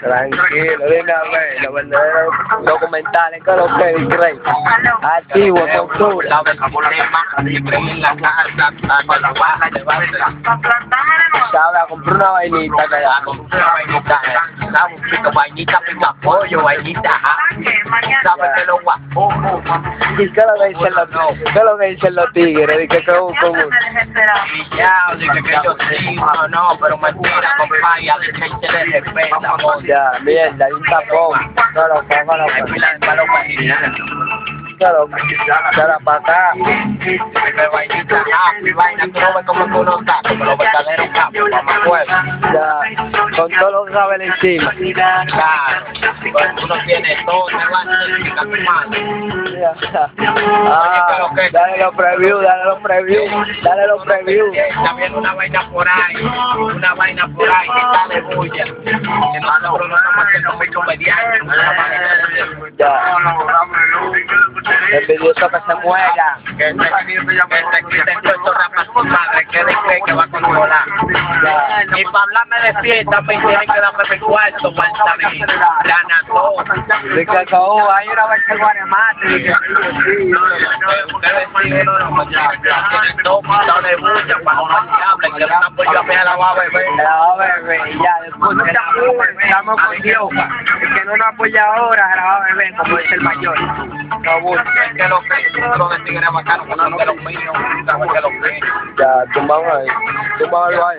Tranquilo, dime a ver, los verdaderos documentales, ¿qué es lo que? Activo, cultura. Sabe, a comprar una vainita que ya. Vainita pica pollo, vainita, ¿sabes qué lo guapo? ¿Y qué lo que dicen los? ¿Qué lo que dicen los tigres? Dice que es un común. Ya, dije que yo sí, no, no, pero mentira, compadre, a que se le respeta, Ya, mierda, hay un tapón. No lo pongo, no lo Hay pongo. pila de. Claro, cara para acá. De vainita, ah, mi vaina, tú no ves como tú no estás, como los verdaderos capos, mamá. Ya, con todos los cabel encima. Claro, pues uno tiene todo, te va a. Ah, dale los previews, dale los previews, dale los previews. Está viendo una vaina por ahí, una vaina por ahí que está de bulla. Que nosotros no estamos haciendo muy comediantes, una vaina de bulla. Envidioso que se muera. Que se, estos rapas su madre, que después que va a controlar. Y para hablarme de fiesta, me tienen que darme mi cuarto. Gana todo. De cacao, hay una vez que guaremate. Ustedes no, no, bulla para no la va a beber. La ya, después estamos con Dios. El que no nos apoya ahora, la va a beber, como es el mayor. No busca. Es que los de míos, que míos. Ya, tumbamos ahí. Tumbamos ahí.